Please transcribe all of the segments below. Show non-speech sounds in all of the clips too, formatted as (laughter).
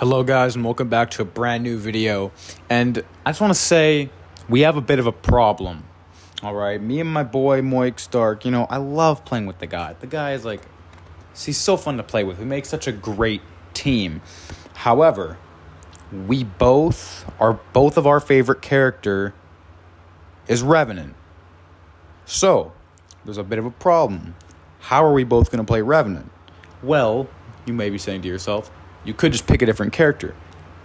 Hello, guys, and welcome back to a brand new video. And I just want to say we have a bit of a problem. All right, me and my boy Moik Stark. You know, I love playing with the guy. The guy is like, he's so fun to play with. We make such a great team. However, we both are both of our favorite character is Revenant. So there's a bit of a problem. How are we both going to play Revenant? Well, you may be saying to yourself, you could just pick a different character.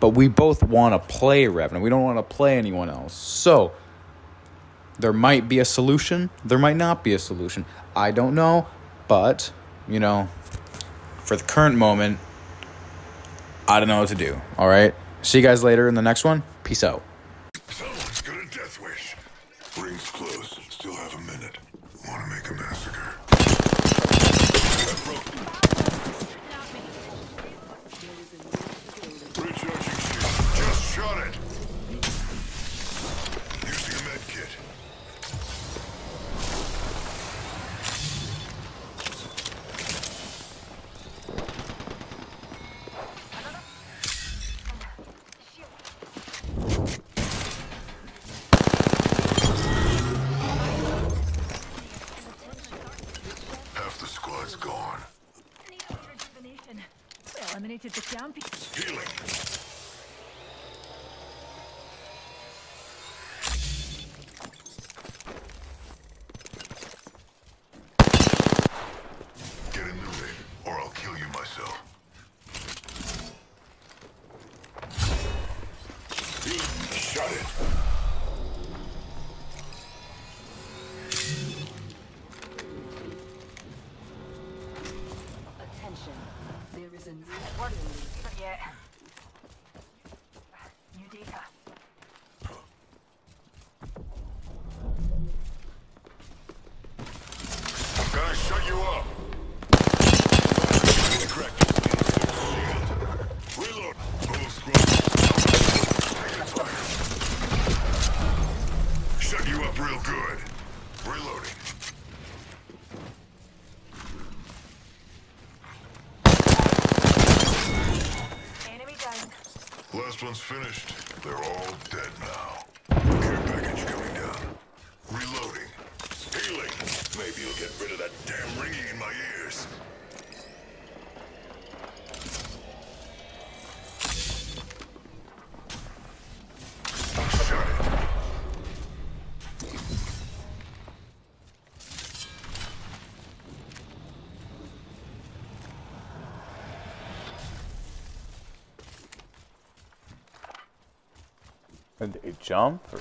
But we both want to play Revenant. We don't want to play anyone else. So, there might be a solution. There might not be a solution. I don't know. But, you know, for the current moment, I don't know what to do. All right? See you guys later in the next one. Peace out. Someone's got a death wish. Rings close. Still have a minute. Want to make a massacre? You up. Reload. Whole squad. Shut you up real good. Reloading. Enemy down. Last one's finished. They're all dead now. Care package coming down. Reloading. Healing. Maybe you'll get rid of that damn ringing in my ears. And a jump or?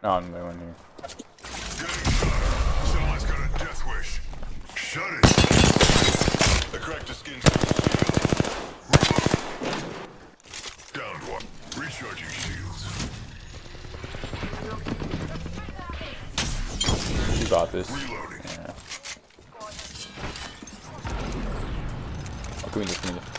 No, I'm going here. Someone's got a death wish. Shut it. I cracked the skin. Downed one. Recharging shields. You got this. Reloading. Yeah. Oh, give me this, give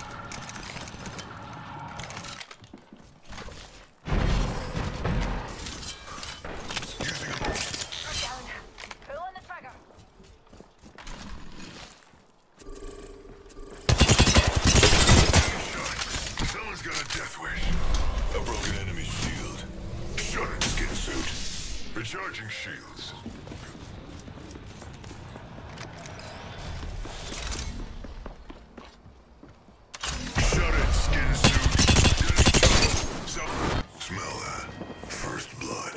Shields. Shut it, skin suit. Smell that. First blood.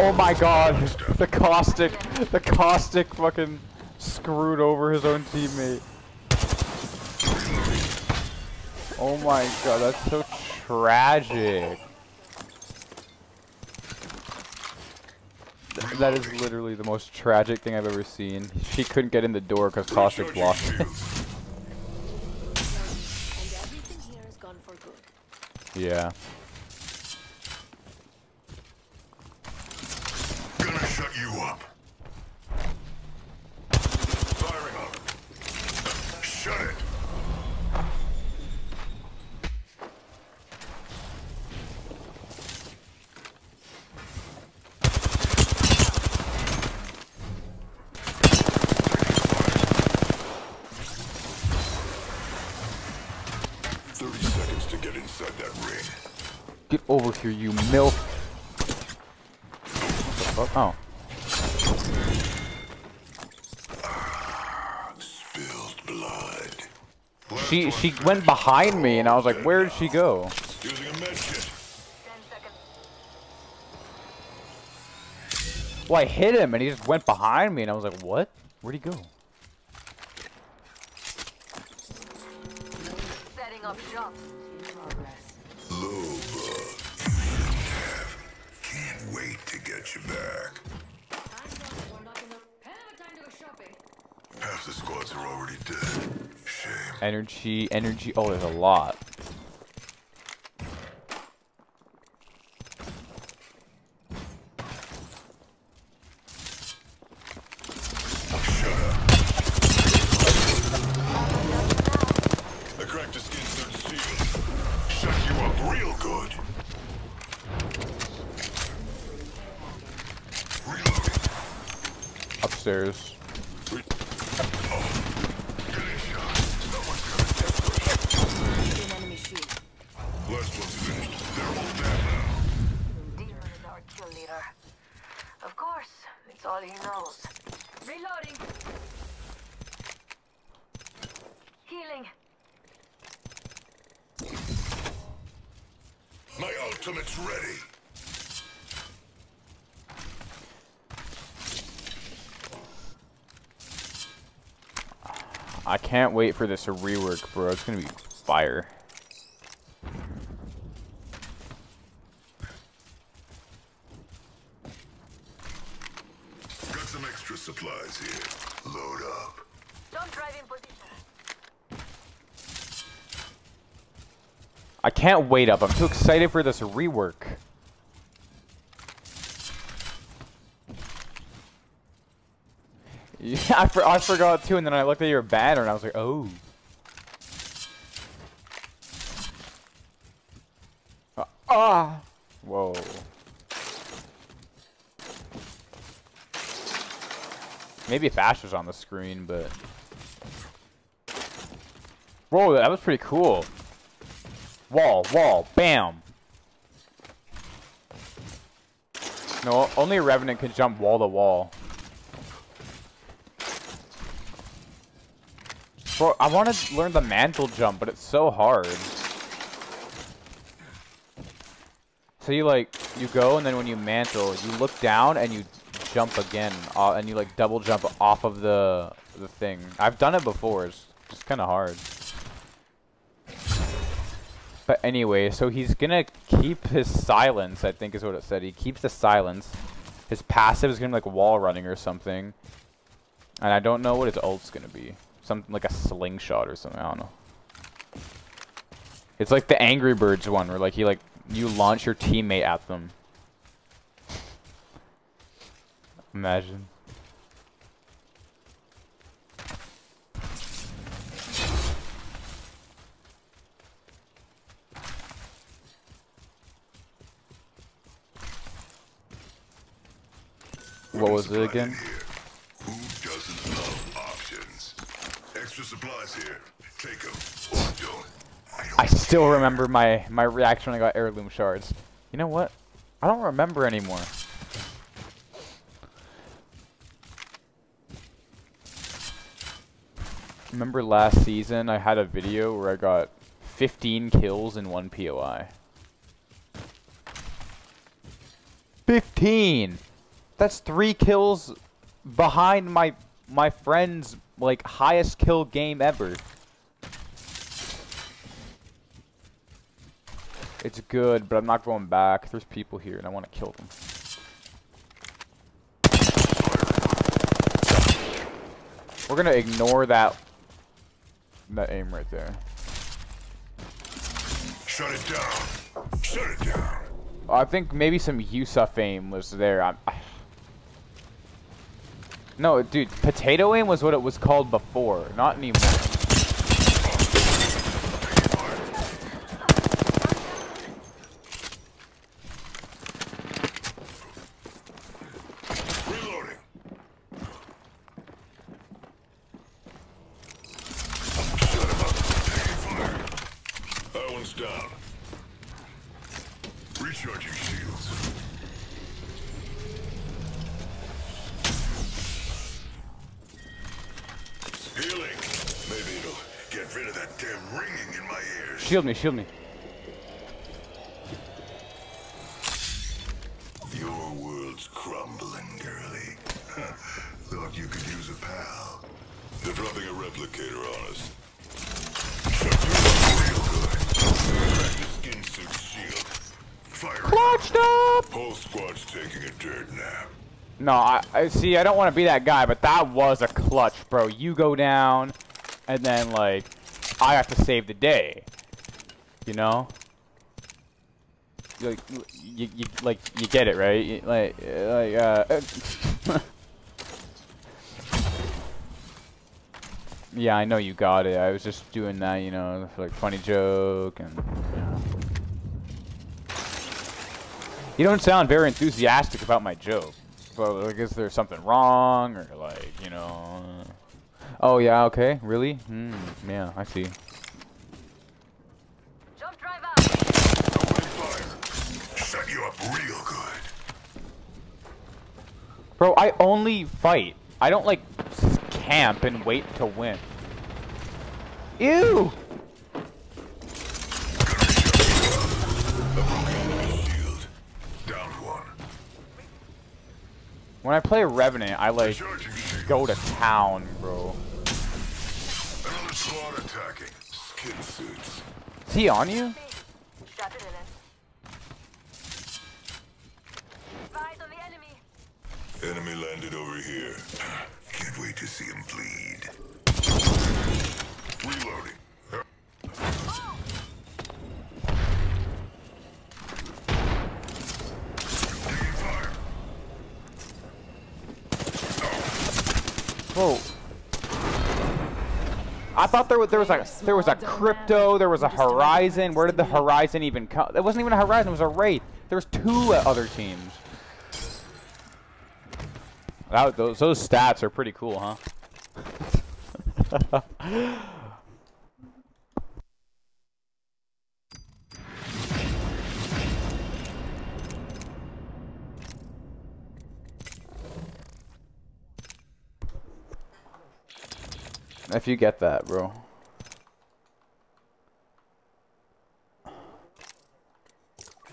Oh my god! The caustic, the caustic fucking screwed over his own teammate. Oh my god, that's so tragic. Th- That is literally the most tragic thing I've ever seen. She couldn't get in the door because caustic Recharging blocked it. shields. Over here, you milf. What the fuck? Oh. Spilled blood. She she went behind me and I was like, where now. did she go? Using a med. Ten seconds. Well, I hit him and he just went behind me and I was like, what? Where'd he go? Setting up shop. Can't to get you back. Half the squads are already dead. Shame. Energy, energy. Oh, there's a lot. Shut up. I cracked a skin suit seal. Shut you up real good. Reloading. Upstairs. Re- oh. Getting shot. Someone's got a death An enemy shield. Last one's finished. They're all dead now. Demon is our kill leader. Of course, it's all he knows. Reloading. Healing. My ultimate's ready. I can't wait for this to rework, bro. It's gonna be fire. Got some extra supplies here. Load up. Don't drive in position. I can't wait up. I'm too excited for this rework. Yeah, (laughs) I, for, I forgot too, and then I looked at your banner and I was like, oh. Uh, ah! Whoa. Maybe if was on the screen, but. Whoa, that was pretty cool. Wall, wall, bam! No, only a Revenant can jump wall to wall. Bro, I want to learn the mantle jump, but it's so hard. So you like, you go and then when you mantle, you look down and you jump again, uh, and you like double jump off of the the thing. I've done it before. It's just kind of hard. But anyway, so he's gonna keep his silence. I think is what it said. He keeps the silence. His passive is gonna be like wall running or something. And I don't know what his ult's gonna be. Something like a slingshot or something. I don't know. It's like the Angry Birds one, where like he like you launch your teammate at them. (laughs) Imagine. What was it again? Here. Who doesn't love options? Extra supplies here. Take them or don't. I still remember my my reaction when I got heirloom shards. You know what? I don't remember anymore. Remember last season I had a video where I got 15 kills in one POI. 15. That's 3 kills behind my my friend's like highest kill game ever. It's good, but I'm not going back. There's people here, and I want to kill them. We're gonna ignore that that aim right there. Shut it down. Shut it down. I think maybe some Yusuf aim was there. I... No, dude, potato aim was what it was called before, not anymore. Reloading. Shut him up. Taking fire. That one's down. Recharging shields. Healing. Maybe it'll get rid of that damn ringing in my ears. Shield me, shield me. Your world's crumbling, girlie. (laughs) Thought you could use a pal. They're dropping a replicator on us. Shut you up real good. Skin suit shield. Fire. Clutched up! Whole squad's taking a dirt nap. No, I, I see. I don't want to be that guy, but that was a clutch, bro. You go down, and then like, I have to save the day. You know? Like, you, you like you get it, right? You- Like, like, uh. (laughs) yeah, I know you got it. I was just doing that, you know, for like funny joke and. Yeah. You don't sound very enthusiastic about my joke. But like, is there something wrong or like, you know? Oh yeah, okay, really? Hmm, yeah, I see. Jump drive out. Opening fire. Set you up real good. Bro, I only fight. I don't like camp and wait to win. Ew! Shield. Down one. When I play Revenant, I like go to town, bro. Another squad attacking. Skin suits. Is he on you? Enemy landed over here. Can't wait to see him bleed. Reloading. Fire. Whoa. I thought there was there was like there was a crypto, there was a horizon. Where did the horizon even come? It wasn't even a horizon. It was a wraith. There was two other teams. Those those stats are pretty cool, huh? If you get that, bro.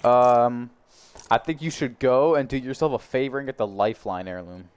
Um, I think you should go and do yourself a favor and get the lifeline heirloom.